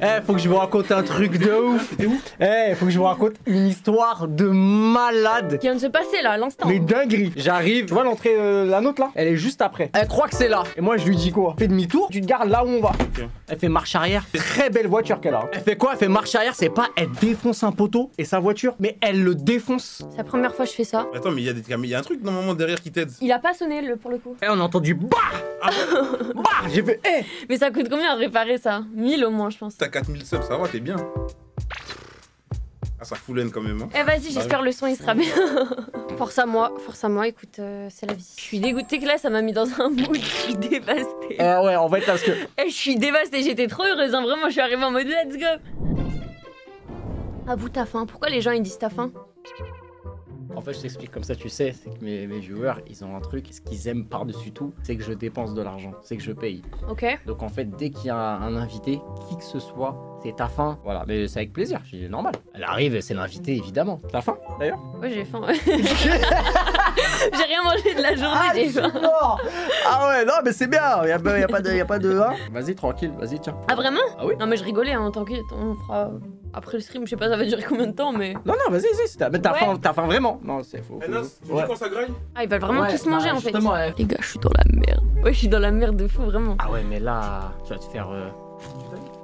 Eh, faut que je vous raconte un truc de ouf. Eh, faut que je vous raconte une histoire de malade. Qui vient de se passer là, à l'instant. Mais dinguerie J'arrive, tu vois l'entrée, euh, la nôtre là? Elle est juste après. Elle croit que c'est là. Et moi je lui dis quoi? Fais demi-tour, tu te gardes là où on va. Elle fait marche arrière. Très belle voiture qu'elle a. Elle fait quoi? Elle fait marche arrière, c'est pas elle défonce un poteau et sa voiture, mais elle le défonce. C'est la première fois que je fais ça. Attends, mais il y, a des- il y a un truc normalement derrière qui t'aide. Il a pas sonné le, pour le coup. Et on a entendu bah Bah J'ai fait eh Mais ça coûte combien à réparer ça? 1000 au moins, je pense. T'as 4000 subs, ça va, t'es bien. Ah, ça fout l'aine quand même. Hein. Eh vas-y, j'espère le son il sera bien. force à moi, force à moi, écoute, euh, c'est la vie. Je suis dégoûtée que là, ça m'a mis dans un mood, je suis dévastée. Eh ouais, en fait parce que Eh, je suis dévastée, j'étais trop heureuse, hein, vraiment, je suis arrivée en mode let's go. Avoue ta faim, pourquoi les gens ils disent ta faim? En fait, je t'explique comme ça, tu sais, c'est que mes, mes viewers, ils ont un truc, ce qu'ils aiment par-dessus tout, c'est que je dépense de l'argent, c'est que je paye. Ok Donc en fait, dès qu'il y a un invité, qui que ce soit, c'est ta faim. Voilà, mais c'est avec plaisir, c'est normal. Elle arrive, c'est l'invité, évidemment. T'as faim, d'ailleurs Ouais, j'ai faim. ouais. j'ai rien mangé de la journée, j'ai faim. mort Ah ouais, non, mais c'est bien, y a, pas- y a pas de... Y a pas de hein. Vas-y, tranquille, vas-y, tiens. Ah vraiment? Ah oui Non mais je rigolais, hein, t'inquiète, on fera après le stream, je sais pas ça va durer combien de temps, mais... Non, non, vas-y, vas-y, c'est ta- mais t'as Ouais. faim, t'as faim vraiment? Non, c'est faux. Eh, Nas, tu Ouais. dis quand ça Ah, ils veulent vraiment Ouais, tous manger bah, en fait. justement, ouais. Les gars, je suis dans la merde. Ouais, je suis dans la merde de fou, vraiment. Ah ouais, mais là, tu vas te faire... euh,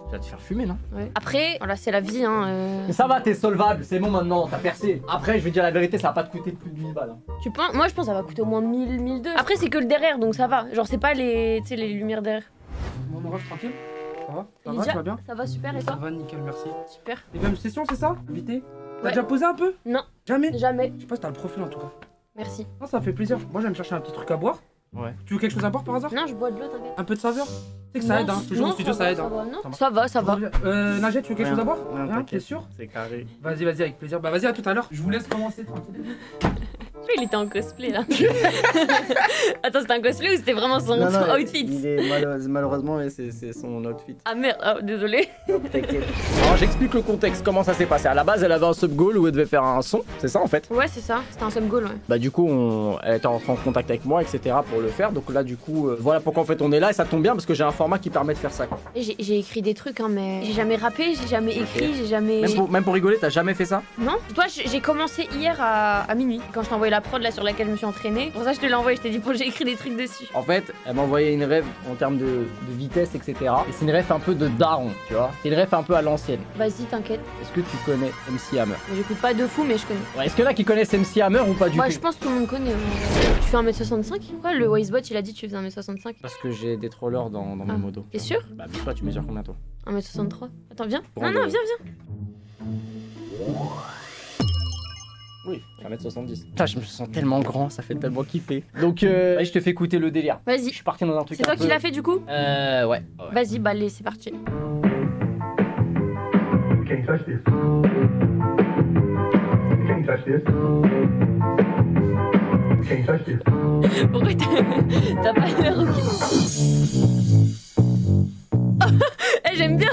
Tu vas te faire fumer, non? Ouais. Après, voilà, c'est la vie, hein. euh, Mais ça va, t'es solvable, c'est bon maintenant, t'as percé. Après, je vais dire la vérité, ça va pas te coûter plus de 1000 balles. hein. Tu penses Moi, je pense que ça va coûter au moins 1000, 1002. Après, c'est que le derrière, donc ça va. Genre, c'est pas les, tu sais, les lumières derrière. Mon orange tranquille va Ça va, Lydia, tu vas bien Ça va super et Ça toi va, nickel, merci. Super. Les mêmes sessions, c'est ça Invité T'as Ouais. déjà posé un peu Non. Jamais Jamais. Je sais pas si t'as le profil en tout cas. Merci. Non, ça fait plaisir. Moi, j'aime chercher un petit truc à boire. Ouais. Tu veux quelque chose à boire par hasard Non, je bois de l'eau, t'inquiète. Un peu de saveur Tu sais que ça Non, aide, hein. Toujours non, au studio, ça ça va, aide. Ça hein. va, non Ça va. Ça va, ça. Euh, Najet, tu veux quelque chose à boire Non, Rien, t'inquiète. t'es sûr C'est carré. Vas-y, vas-y, avec plaisir. Bah, vas-y, à tout à l'heure. Je vous laisse commencer tranquille. Il était en cosplay là. Attends, c'était un cosplay ou c'était vraiment son, son outfit? Il est malheureusement, malheureusement mais c'est son outfit. Ah merde, oh, désolé. T'inquiète. Alors j'explique le contexte, comment ça s'est passé? À la base, elle avait un sub goal où elle devait faire un son, c'est ça en fait? Ouais, c'est ça, c'était un sub goal, ouais. Bah du coup, on... elle était rentrée en contact avec moi, etc. pour le faire. Donc là, du coup, euh, voilà pourquoi en fait on est là et ça tombe bien parce que j'ai un format qui permet de faire ça. J'ai écrit des trucs, hein, mais j'ai jamais rappé, j'ai jamais écrit, j'ai jamais. Même pour, même pour rigoler, t'as jamais fait ça? Non Toi, j'ai commencé hier à, à minuit, quand je t'ai envoyé la prod là sur laquelle je me suis entraînée. Pour ça, je te l'ai envoyé, je t'ai dit, bon, j'ai écrit des trucs dessus. En fait, elle m'a envoyé une rêve en termes de, de vitesse, etc. Et c'est une rêve un peu de daron, tu vois. C'est une rêve un peu à l'ancienne. Vas-y, t'inquiète. Est-ce que tu connais MC Hammer? J'écoute pas de fou, mais je connais. Ouais, Est-ce que là qui connaissent MC Hammer ou pas du Ouais, tout? je pense que tout le monde connaît. Tu fais 1m65 Quoi, le Wisebot, il a dit que tu faisais 1m65 Parce que j'ai des trollers dans, dans Ah. mes modos. T'es sûr? Bah, mais toi, tu mesures combien toi? 1m63 Attends, viens. Non, non, viens, viens. Oui, 1m70. Putain, je me sens tellement grand, ça fait tellement kiffer. Donc, euh, ouais, je te fais écouter le délire. Je Vas-y. suis parti dans un truc C'est un toi peu- qui l'as fait du coup Euh, ouais. ouais. Vas-y, bah allez, c'est parti. You can't touch this? You can't touch this? You can't touch this? Pourquoi t'as t'as pas l'air ok Eh, j'aime bien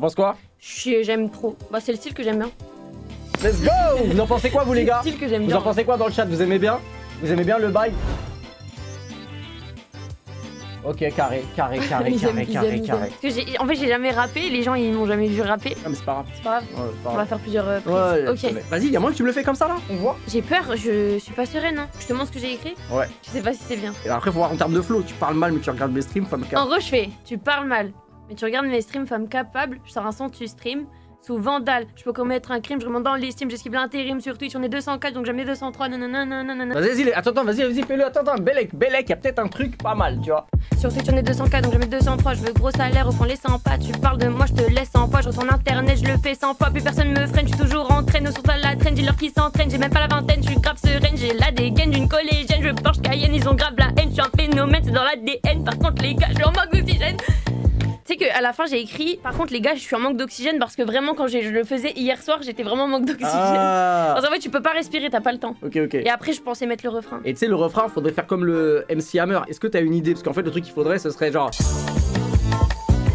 T'en penses quoi? Je suis- J'aime trop. Bah, c'est le style que j'aime bien. Let's go Vous en pensez quoi, vous les gars C'est le style que j'aime Vous bien. en pensez quoi dans le chat? Vous aimez bien? Vous aimez bien le bail? Ok, carré, carré, carré, Ils aiment, carré, ils carré, aiment, ils carré. aiment. Parce que j'ai- en fait, j'ai jamais rappé. Les gens, ils m'ont jamais vu rapper. Ah, mais c'est pas grave. C'est pas grave. Ouais, c'est pas On va grave. faire plusieurs euh, prises. Ouais, ok. Vas-y, y'a moins que tu me le fais comme ça là? On voit? J'ai peur, je suis pas sereine. Hein. Je te montre ce que j'ai écrit Ouais. Je sais pas si c'est bien. Et après, faut voir en termes de flow. Tu parles mal, mais tu regardes mes streams, femme En gros, je fais Tu parles mal, mais tu regardes mes streams femme capable. Je sors un son, tu stream. sous vandal. Je peux commettre un crime, je remonte dans l'estime, j'esquive l'intérim sur Twitch, on est 204 donc jamais 203. Nanana, nanana. Vas-y, vas-y, attends, attends, vas-y, vas-y, fais-le. Attends, attends, Belek, Belek, y a peut-être un truc pas mal, tu vois. Sur Twitch on est 204 donc jamais 203. Je veux gros salaire au fond les 100 pas. Tu parles de moi, je te laisse en poids. Je retourne internet, je le fais 100 fois. Plus personne me freine, je suis toujours en traîne. Sur la traîne, dis-leur qui s'entraîne. J'ai même pas la vingtaine, je suis grave sereine. J'ai la dégaine d'une collégienne. Je Porsche Cayenne, ils ont grave la haine. Je suis un phénomène, c'est dans l'ADN. Par contre, les gars, je en manque d'oxygène. Tu sais qu'à la fin j'ai écrit, par contre les gars je suis en manque d'oxygène parce que vraiment quand je le faisais hier soir j'étais vraiment en manque d'oxygène. Ah, Parce qu'en fait tu peux pas respirer, t'as pas le temps. ok, ok. Et après je pensais mettre le refrain. Et tu sais, le refrain, faudrait faire comme le MC Hammer. Est-ce que t'as une idée? Parce qu'en fait, le truc qu'il faudrait, ce serait genre.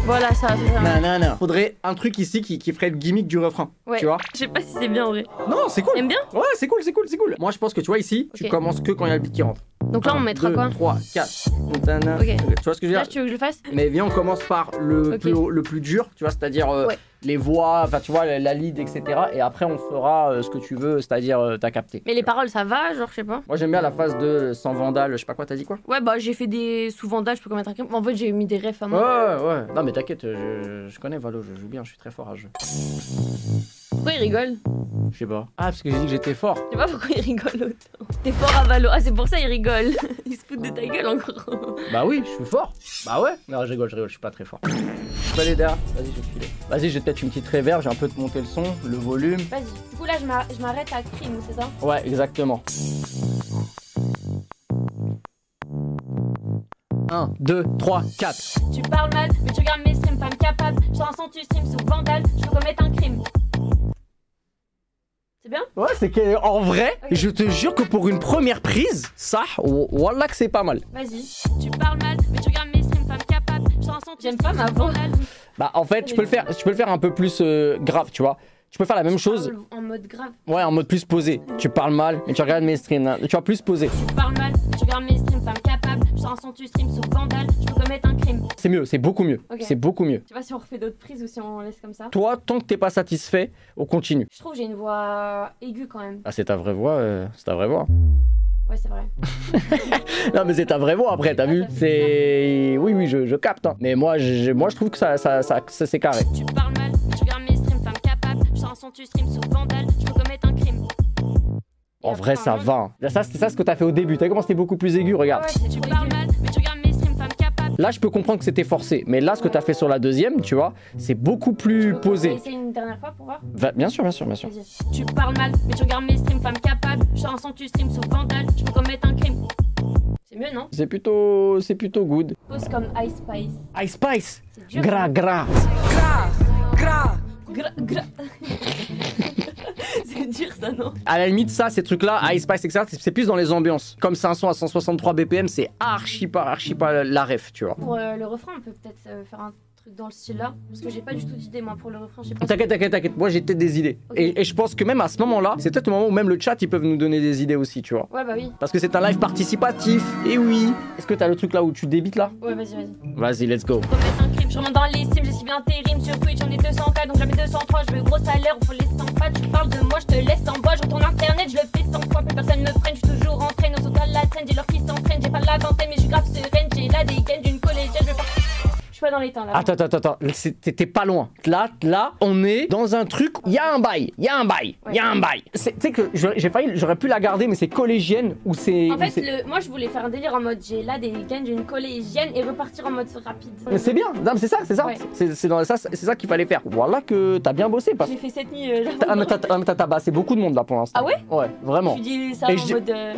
Voilà ça, c'est ça. Nanana. Faudrait un truc ici qui, qui ferait le gimmick du refrain. Ouais. Tu vois Je sais pas si c'est bien en vrai. Non, c'est cool. T'aimes bien Ouais, c'est cool, c'est cool, c'est cool. Moi, je pense que tu vois ici, tu commences que quand il y a le beat qui rentre. Donc là on 1, mettra 2, quoi 3, 4. Nanana. Ok. Tu vois ce que je veux Là dire tu veux que je le fasse Mais viens, on commence par le, plus, le plus dur, tu vois, c'est-à-dire euh, Ouais. Les voix, enfin, tu vois, la, lead, etc. Et après, on fera euh, ce que tu veux, c'est-à-dire, euh, t'as capté. Mais les paroles ça va, genre je sais pas. Moi, j'aime bien la phase de sans vandale, je sais pas quoi, t'as dit quoi? Ouais bah j'ai fait des sous-vendages, je peux commettre un crime. En fait j'ai mis des refs à moi. ouais, ouais. Non, mais t'inquiète, je, je connais Valo, je joue bien, je suis très fort à jeu. Pourquoi il rigole? Je sais pas. Ah, parce que j'ai dit que j'étais fort. Je sais pas pourquoi il rigole autant. T'es fort à Valo. Ah c'est pour ça il rigole. il se fout de ta gueule en gros. Bah oui, je suis fort. Bah ouais. Non, je rigole, je rigole, je suis pas très fort. Je peux aller derrière. Vas-y, je vais te filer. Vas-y, j'ai peut-être une petite réverb, j'ai un peu de monter le son, le volume. Vas-y. Du coup là je m'ar- je m'arrête à crime, c'est ça? Ouais, exactement. 1, 2, 3, 4. Tu parles mal, mais tu regardes mes streams, femme capable. Je un son, tu stream sous vandal, je commettre un crime. C'est bien? Ouais, c'est que en vrai, Ok. je te jure que pour une première prise, ça, wallah que c'est pas mal. Vas-y. Tu parles mal, mais tu regardes mes streams, femme capable. J'aime pas ma voix. Bah en fait, tu peux le faire, tu peux le faire un peu plus euh, grave, tu vois. Tu peux faire la même chose, En mode grave. ouais, en mode plus posé. Tu parles mal, mais tu regardes mes streams, hein. tu vois plus posé. Tu parles mal, mais tu regardes mes streams, son, tu stream sous vandal, je peux commettre un crime. C'est mieux, c'est beaucoup mieux. C'est beaucoup mieux. Je sais pas si on refait d'autres prises ou si on laisse comme ça. Toi, tant que t'es pas satisfait, on continue. Je trouve que j'ai une voix aiguë quand même. Ah, c'est ta vraie voix, euh, c'est ta vraie voix. Ouais, c'est vrai. Non, mais c'est ta vraie voix après, t'as vu? C'est. Oui, oui, je, je capte. hein. Mais moi, je, moi, je trouve que ça, ça, ça, ça, c'est carré. Tu parles mal, mais tu regardes mes streams, femme capable. Je un son, tu stream sous vandal, je peux commettre un crime. En vrai, ça va. hein. Ça, c'est ça ce que t'as fait au début. T'as vu comment c'était beaucoup plus aigu, regarde. Ouais, Là, je peux comprendre que c'était forcé. Mais là, ce que t'as fait sur la deuxième, tu vois, c'est beaucoup plus On va posé. essayer une dernière fois pour voir bien sûr, bien sûr, bien sûr. Tu parles mal, mais tu regardes mes streams, femme capable. Je un son, tu stream sous vandal, je peux commettre un crime. C'est mieux, non C'est plutôt, c'est plutôt good. Pose comme Ice Spice. Ice Spice, C'est dur. gras, gras. Gra, gra. c'est dur ça, non? À la limite, ça, ces trucs-là, Ice Spice, etc., c'est- c'est plus dans les ambiances. Comme c'est un son à 163 BPM, c'est archi pas, archi pas la ref, tu vois. Pour euh, le refrain, on peut peut-être euh, faire un truc dans le style là. Parce que j'ai pas du tout d'idée, moi, pour le refrain. T'inquiète, t'inquiète, t'inquiète. Moi, j'ai peut-être des idées. Ok. Et, et je pense que même à ce moment-là, c'est peut-être le moment où même le chat, ils peuvent nous donner des idées aussi, tu vois. Ouais, bah oui. Parce que c'est un live participatif. Et oui. Est-ce que t'as le truc là où tu débites là? Ouais, vas-y, vas-y. Vas-y, let's go. Un je remonte dans les sims, j'esquive l'intérim sur Twitch, on est 200k donc jamais 203, je veux gros salaire, on faut les 100 pas, tu parles de moi, je te laisse en bois, je retourne internet, je le fais 100 fois, plus personne me freine, je suis toujours en train, on saute à la traîne, j'ai leur qui s'entraîne, j'ai pas la vingtaine, mais je suis grave sereine, j'ai la dégaine d'une collégienne, je veux pas. Je suis pas dans les temps là. Attends, attends, attends. T'es pas loin. Là, là, on est dans un truc. Il y a un bail. Il y a un bail. Il y a un bail. C'est- Tu sais que j'aurais- j'ai failli, j'aurais pu la garder, mais c'est collégienne ou c'est. En fait, le, moi je voulais faire un délire en mode j'ai là des gains d'une collégienne et repartir en mode rapide. Mais c'est bien. Non, mais c'est ça, c'est ça. Ouais. C'est dans ça, c'est ça qu'il fallait faire. Voilà que t'as bien bossé parce Je l'ai fait cette nuit. euh. Ah, mais t'as- ah, mais t'as tabassé beaucoup de monde là pour l'instant. Ah ouais? Ouais, vraiment. Je dis ça Et en mode. euh,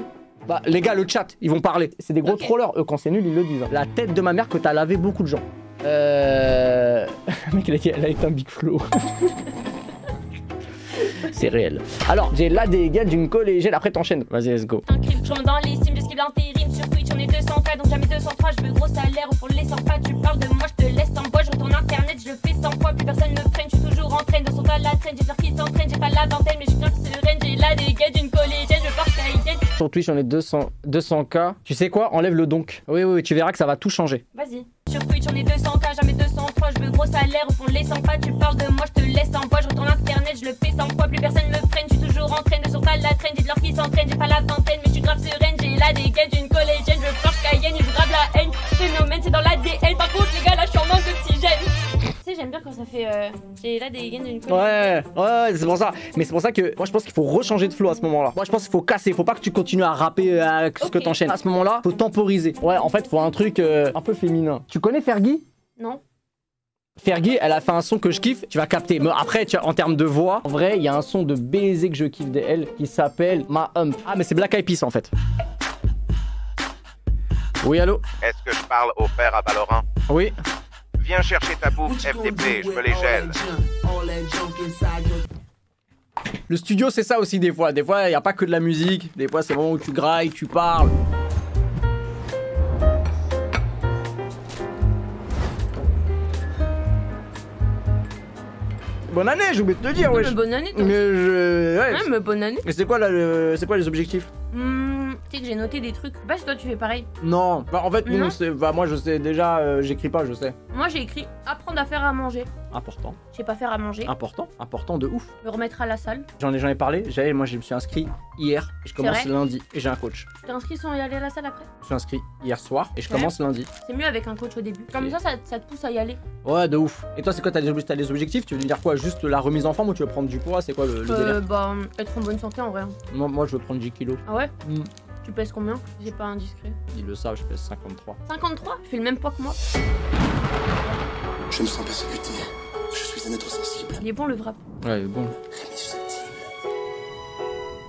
Bah, les gars, le chat, ils vont parler. C'est des gros trollers. Eux, quand c'est nul, ils le disent. hein. La tête de ma mère que t'as lavé beaucoup de gens. Euh. Mec, elle a été un big flow. c'est réel. Alors, j'ai là des gars d'une collégienne. Après, t'enchaînes. Vas-y, let's go. un crime. Je rentre dans les sims, j'esquive l'intérim sur Twitch, on est 200k donc jamais 203. Je veux gros salaire, au fond les 100 pas. Tu parles de moi, je te laisse en bois. Je retourne internet, je le fais 100 fois. Plus personne me freine, je suis toujours en train de sauter la traîne. J'ai peur qu'ils s'entraînent, j'ai pas la vingtaine, mais je suis grave sereine. J'ai la dégaine d'une collégienne, je porte caïdienne. Sur Twitch, on est 200, 200k. Tu sais quoi? Enlève le donc. Oui, oui, oui, tu verras que ça va tout changer. Vas-y. Sur Twitch, on est 200k, jamais 203. Je veux gros salaire, au fond les 100 pas. Tu parles de moi, je te laisse en bois. Je retourne internet, je le fais 100 fois. Plus personne me freine, je suis toujours en train de sauter à la traîne. J'ai de leur qui s'entraîne, j'ai pas la vingtaine, mais je suis grave sereine. J'ai la dégaine d'une collégienne, je porte cayenne, ils grave la haine. Phénomène, c'est dans l'ADN. Par contre, les gars, là, je suis en manque d'oxygène. Sais, j'aime bien quand ça fait. Euh, J'ai là des gains d'une Ouais, ouais, c'est pour ça. Mais c'est pour ça que moi je pense qu'il faut rechanger de flow à ce moment-là. Moi je pense qu'il faut casser, faut pas que tu continues à rapper euh, avec ce que t'enchaînes. À ce moment-là, faut temporiser. Ouais, en fait, faut un truc euh, un peu féminin. Tu connais Fergie? Non. Fergie, elle a fait un son que je kiffe, tu vas capter. Mais après, tu vois, en termes de voix, en vrai, il y a un son de baiser que je kiffe d'elle qui s'appelle Ma Hump. Ah, mais c'est Black Eyed Peas en fait. Oui, allô? Est-ce que je parle au père à Valorant Oui. Viens chercher ta bouffe FTP, je me les gèle. Le studio, c'est ça aussi des fois. Des fois, il n'y a pas que de la musique. Des fois, c'est le moment où tu grailles, tu parles. Bonne année, j'ai oublié de te dire, Ouais, mais bonne année, toi. Mais je. Ouais. Ouais, mais bonne année. Mais c'est quoi là le... C'est quoi les objectifs? Hmm, tu sais que j'ai noté des trucs. Je sais pas si toi tu fais pareil. Non. Bah, en fait, nous, Non. c'est. Bah, moi, je sais déjà, euh, j'écris pas, je sais. Moi j'ai écrit apprendre à faire à manger. Important. Je sais pas faire à manger. Important. Important de ouf. Me remettre à la salle. J'en ai, j'en ai parlé. J'avais, moi, je me suis inscrit hier. Et je commence vrai lundi. Et j'ai un coach. T'es inscrit sans y aller à la salle après? Je me suis inscrit hier soir. Et je Ouais. commence lundi. C'est mieux avec un coach au début. Comme ça, ça, ça te pousse à y aller. Ouais, de ouf. Et toi, c'est quoi T'as des, ob- t'as des objectifs? Tu veux dire quoi? Juste la remise en forme ou tu veux prendre du poids? C'est quoi le, le Euh, délire? bah, être en bonne santé en vrai. moi, moi, je veux prendre 10 kilos. Ah ouais? Mm. Tu pèses combien J'ai pas indiscret. Ils le savent, je pèse 53. 53 Je fais le même poids que moi. Je me sens persécuté. Je suis un être sensible. Il est bon le wrap. Ouais, bon. Très susceptible.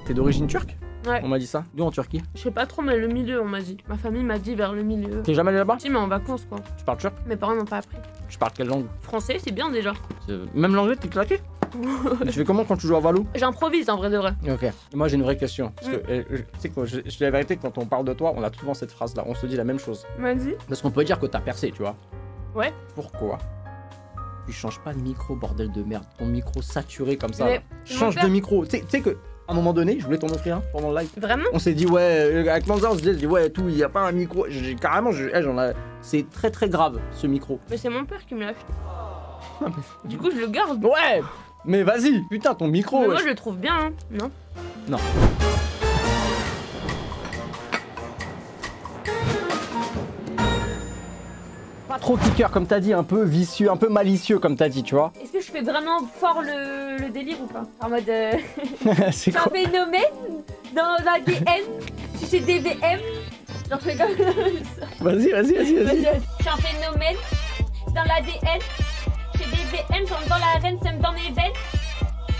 T'es d'origine turque Ouais. On m'a dit ça. D'où en Turquie Je sais pas trop, mais le milieu, on m'a dit. Ma famille m'a dit vers le milieu. T'es jamais allé là-bas Si, mais en vacances quoi. Tu parles turc Mes parents m'ont pas appris. Tu parles quelle langue Français, c'est bien déjà. Même l'anglais, t'es claqué Tu fais comment quand tu joues à Valou? J'improvise en vrai de vrai. Ok. Moi, j'ai une vraie question. Parce Mm. que, euh, je- tu sais quoi, je, je dis la vérité, quand on parle de toi, on a souvent cette phrase-là. On se dit la même chose. Vas-y. Parce qu'on peut dire que t'as percé, tu vois. Ouais. Pourquoi tu changes pas de micro, bordel de merde? Ton micro saturé comme ça. Là. Change de micro. Tu sais- que, à un moment donné, je voulais t'en offrir un pendant le live. Vraiment? On s'est dit, ouais, euh, avec Manza, on se dit, ouais, tout, il y a pas un micro. Carrément, eh, j'en ai- c'est très très grave ce micro. Mais c'est mon père qui me l'a acheté. du coup, je le garde. Ouais Mais vas-y Putain, ton micro mais moi, je le trouve bien, hein. Non Pas trop kicker, comme t'as dit, un peu vicieux, un peu malicieux, comme t'as dit, tu vois. Est-ce que je fais vraiment fort le, le délire ou pas En mode. euh, c'est quoi phénomène dans l'ADN. Tu sais DVM Genre, je fais comme ça. Vas-y, vas-y, vas-y, vas-y. Je suis un phénomène dans l'ADN. DVM, j'entre dans l'arène, ça me dans mes veines.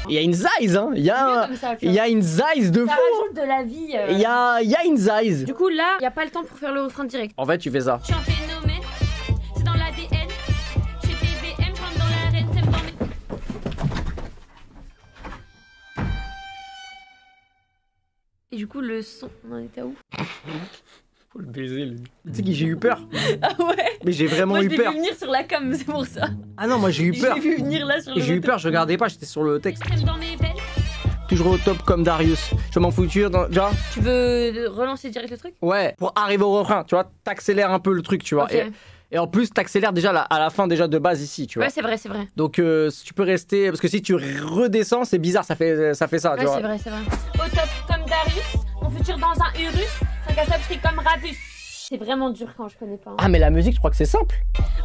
Il y a une zaïse, hein. Il y a, comme ça, il y a une zaïse de Ça fou. rajoute de la vie. euh. Il y a, il y a une zaïse. Du coup, là, il a pas le temps pour faire le refrain direct. En fait, tu fais ça. Je suis un phénomène, c'est dans l'ADN. Chez DVM, j'entre dans l'arène, ça me dans mes. Et du coup, le son, on en était à où? Faut le baiser, lui. Tu sais que j'ai eu peur. Ah ouais? Mais j'ai vraiment Moi, je eu l'ai peur. vu venir sur la cam, c'est pour ça. Ah non, moi j'ai eu Je peur. l'ai vu venir là sur le j'ai eu peur, je regardais pas, j'étais sur le texte. Dans mes. Toujours au top comme Darius. Je m'en fouture dans. Tu vois Tu veux relancer direct le truc? Ouais, pour arriver au refrain, tu vois, t'accélères un peu le truc, tu vois. Ok. Et, et en plus, t'accélères déjà la- à la fin déjà de base ici, tu vois. Ouais, c'est vrai, c'est vrai. Donc euh, si tu peux rester, parce que si tu redescends, c'est bizarre, ça fait ça, fait ça tu Ouais, vois. c'est vrai, c'est vrai. Au top comme Darius, mon futur dans un Urus, 5 à sub comme Rabus. C'est vraiment dur quand je connais pas. hein. Ah mais la musique, je crois que c'est simple.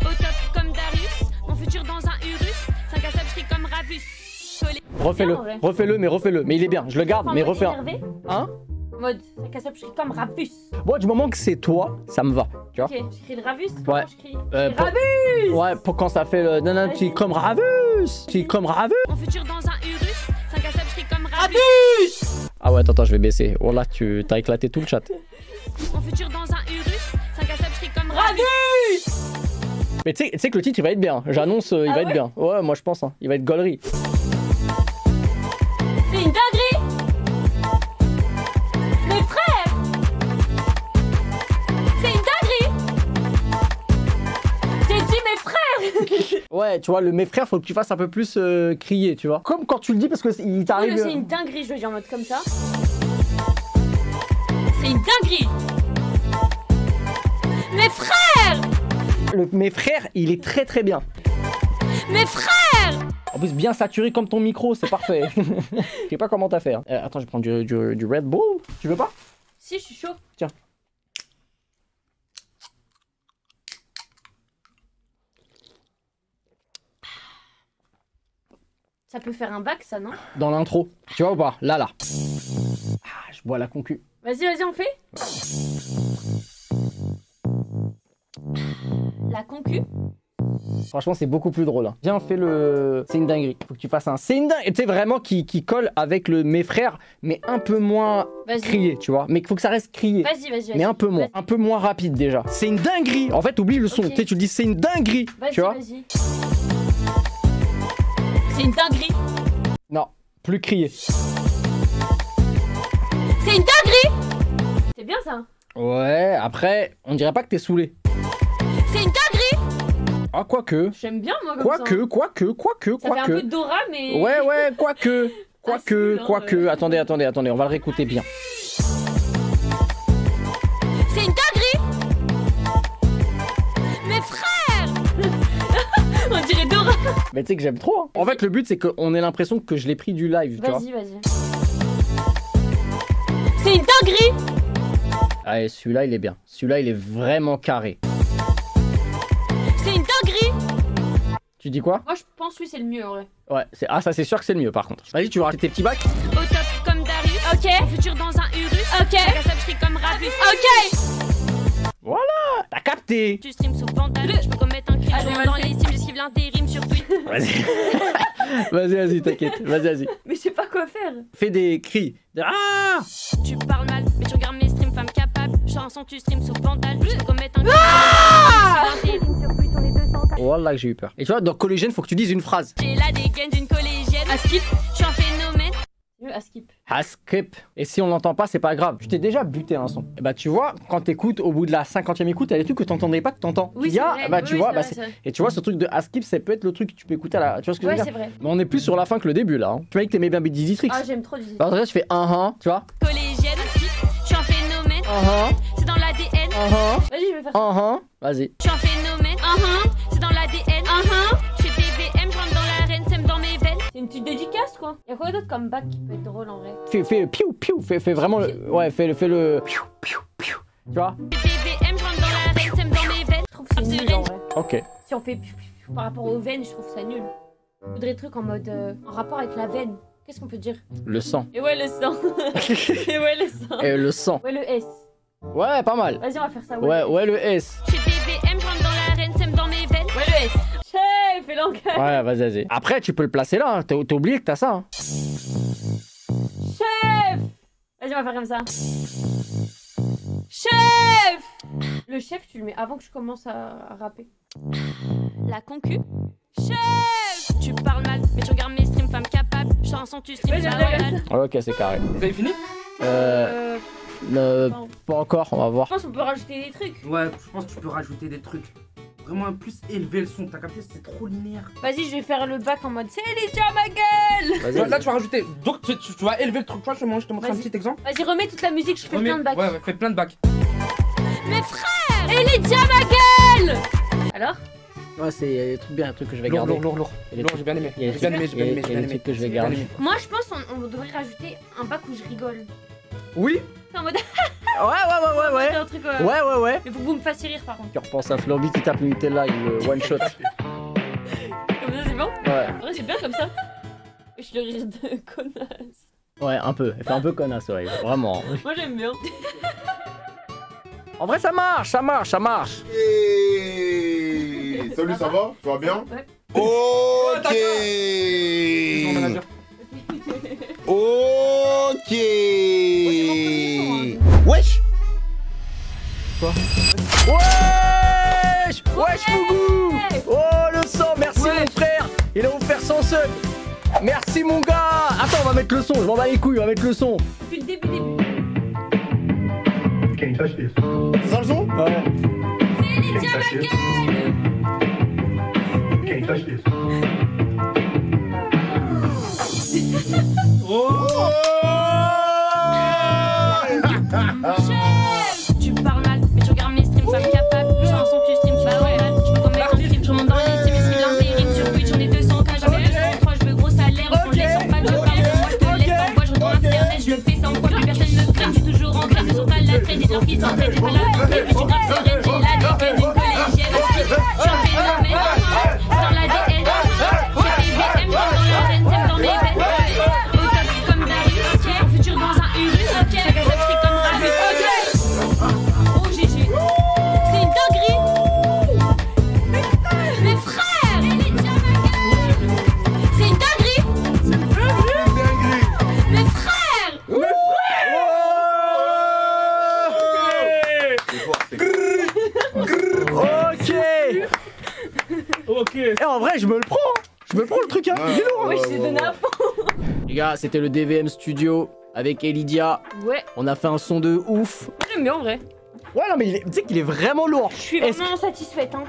Au top comme Darius, mon futur dans un Urus, 5 à sub comme Rabus. Collé. Refais-le, refais-le, mais refais-le. Mais il est bien, je le garde, mais mode refais. un. énervé, Hein? Mode 5 à sub comme Rabus. Bon, du moment que c'est toi, ça me va, tu vois. Ok, j'écris le Rabus Comment Ouais. j'écris Euh, J'écris pour- Rabus Ouais, pour quand ça fait le non non, tu es comme Ravus, tu es comme Ravus. Mon futur dans un Urus, 5 à sub comme Rabus. Ah ouais, attends, attends, je vais baisser. Oh là, tu t'as éclaté tout le chat. Mon futur dans un Urus, 5 à sub comme Rabus. Mais tu sais, que le titre il va être bien. J'annonce, euh, il Ah va être bien. Ouais, moi je pense. hein. Il va être gaulerie. C'est une dinguerie Mes frères C'est une dinguerie J'ai dit mes frères Ouais, tu vois, le mes frères, faut que tu fasses un peu plus euh, crier, tu vois. Comme quand tu le dis parce que il t'arrive. c'est une dinguerie, je le dis en mode comme ça. C'est une dinguerie Mes frères le- mes frères, il est très très bien. Mes frères En plus, bien saturé comme ton micro, c'est parfait. Je sais pas comment t'as fait. hein. Euh, attends, je vais prendre du, du- du Red Bull. Tu veux pas? Si, je suis chaud. Tiens. Ça peut faire un bac, ça, non? Dans l'intro. Tu vois ou pas? Là, là. Ah, je bois la concu. Vas-y, vas-y, on fait. La concu Franchement, c'est beaucoup plus drôle. hein. Viens, fais le. C'est une dinguerie. Faut que tu fasses un. C'est une dinguerie. Tu sais, vraiment qui, qui colle avec le mes frères, mais un peu moins crié, tu vois. Mais il faut que ça reste crié. Vas-y, vas-y, vas-y. Mais un peu moins. Un peu moins rapide déjà. C'est une dinguerie. En fait, oublie le son. Ok. Tu sais, tu dis, c'est une dinguerie. Vas-y, Tu vois vas-y. C'est une dinguerie. Non, plus crié. C'est une dinguerie C'est bien ça. Ouais, après, on dirait pas que t'es saoulé. C'est une dinguerie Ah, quoique. J'aime bien, moi, comme ça. Quoique, quoique, quoique, Ça fait un peu quoique. Dora, mais... Ouais, ouais, quoique. Quoique, saoul, hein, quoique. Attendez, attendez, attendez, on va le réécouter bien. C'est une dinguerie Mes frères On dirait Dora. Mais tu sais que j'aime trop. hein. En fait, le but, c'est qu'on ait l'impression que je l'ai pris du live, tu vois. Vas-y, vas-y. C'est une dinguerie Allez, celui-là, il est bien. Celui-là, il est vraiment carré. C'est une dinguerie Tu dis quoi? Moi, je pense, oui, c'est le mieux, en vrai. Ouais, c'est... ah, ça, c'est sûr que c'est le mieux, par contre. Vas-y, tu veux racheter tes petits bacs? Au top comme Darius. Ok. Mon futur dans un Urus. Ok. La comme Rabus. Ok. T'as capté Tu stream sous Vandal. Je peux commettre un crime. Ah, dans les sims, j'esquive l'intérim sur Twitter. Vas-y. vas-y, vas-y, t'inquiète. Vas-y, vas-y. Mais je sais pas quoi faire. Fais des cris. Des- Ah Tu parles mal, mais tu regardes mes streams, femme capable. Je sors un son, tu stream sous Vandal. Je peux commettre un est 200. Oh là que j'ai eu peur. Et tu vois, dans collégienne, faut que tu dises une phrase. J'ai la dégaine d'une collégienne. À skip, je suis un phénomène. Mieux à skip. Ah, skip. Et si on l'entend pas, c'est pas grave. Je t'ai déjà buté un son. Et bah, tu vois, quand t'écoutes, au bout de la cinquantième écoute, il y a des trucs que t'entendais pas que t'entends. Oui, Il y a, c'est vrai. bah, Oui, tu oui, vois, c'est bah, vrai, c'est- c'est vrai. et tu vois, ce truc de à skip, ça peut être le truc que tu peux écouter à la. Tu vois ce que je Ouais, veux c'est dire vrai. Mais on est plus sur la fin que le début là. hein. Tu vois que t'aimais bien Big. Ah, j'aime trop Alors, déjà, tu fais un un, tu vois. Collégienne, je suis un phénomène. C'est dans l'ADN. Vas-y, je vais faire ça. Vas-y. Je suis un phénomène. C'est dans l'ADN. C'est une petite dédicace, quoi. Y'a quoi d'autre comme bac qui peut être drôle en vrai Fais, fais le piou, piou. Fais, fais vraiment le. Ouais, fais le. Fais le. Piou, piou, piou. Tu vois BBM, je rentre dans l'arène, sème dans mes veines. Je trouve que c'est nul en vrai. Ok. Si on fait piou, piou, piou par rapport aux veines, je trouve ça nul. Je voudrais des trucs en mode. euh, en rapport avec la veine. Qu'est-ce qu'on peut dire? Le sang. Et ouais, le sang. Et ouais, le sang. Et le sang. Ouais, le S. Ouais, pas mal. Vas-y, on va faire ça. Ouais, ouais, le S. Je fais BBM, je rentre Fais l'enquête. Ouais, vas-y, vas-y. Après, tu peux le placer là. hein. T'as oublié que t'as ça. hein. Chef Vas-y, on va faire comme ça. Chef Le chef, tu le mets avant que je commence à, rapper. La concu Chef Tu parles mal, mais tu regardes mes streams, femme capable. Je sors un son, tu streams, ça. Ouais, ok, c'est carré. Vous avez fini? Euh. Euh, le-. Pas encore, on va voir. Je pense qu'on peut rajouter des trucs. Ouais, je pense que tu peux rajouter des trucs. Vraiment plus élever le son. T'as capté C'est trop linéaire. Vas-y, je vais faire le bac en mode C'est les déjà ma gueule Vas-y, Là, là, tu vas rajouter. Donc, tu, tu- tu vas élever le truc. Tu vois, je te, je te montre un petit exemple. Vas-y, remets toute la musique, je fais Remets- plein de bacs. Ouais, ouais, fais plein de bacs. Mes frères Et les déjà ma gueule Alors Ouais, c'est il y a des trucs bien, des trucs que je vais Lourd, garder. lourd, lourd, lourd. Lourd, j'ai bien aimé. J'ai bien aimé, j'ai bien aimé, il y j'ai a bien des aimé. trucs que je vais J'ai bien garder. aimé. Moi, je pense qu'on on devrait rajouter un bac où je rigole. Oui en mode. Ouais, ouais, ouais, ouais, ouais. un truc. euh, Ouais, ouais, ouais. Mais faut que vous me fassiez rire par contre. Tu repenses à Florby qui tape une Nutella, il one shot. Comme ça, c'est bon Ouais, En vrai, c'est bien comme ça. Je suis le rire de connasse. ouais, un peu. Elle fait un peu connasse, ouais, vraiment. Moi, j'aime bien. En vrai, ça marche, ça marche, ça marche. Hey Salut, ça va? Tu vas bien? Ouais. Ok. Ok Wesh Wesh, Fougou Oh, le sang, merci mon frère Il a offert son sub Merci mon gars Attends, on va mettre le son, je m'en bats les couilles, on va mettre le son. Depuis le début, début. Can you touch this? C'est ça le son Ouais. C'est les Can you déjà touch this? Je remonte dans les sims, j'esquive l'intérim sur Twitch, on est 200 k j'avais 203, je veux gros salaire, on le laisse pas, de moi, je te laisse en bois, je retourne internet, je le fais sans quoi, plus personne me freine, je suis toujours en sors pas la traîne, des gens qui s'entraînent, j'ai pas la tête, je suis grave sereine, j'ai la dégaine d'une collégienne, je suis un phénomène, c'est dans l'ADN, j'ai yes. Et en vrai, je me le prends. hein. Je me le prends le truc, hein. Ouais, Il est lourd. Ouais, ouais, je donné ouais. à fond. Les gars, c'était le DVM Studio avec Elidia. Ouais, On a fait un son de ouf. j'aime bien en vrai. Ouais, non, mais il est- tu sais qu'il est vraiment lourd. Je suis vraiment satisfaite, hein.